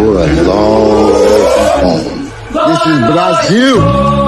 for a. This is Brazil.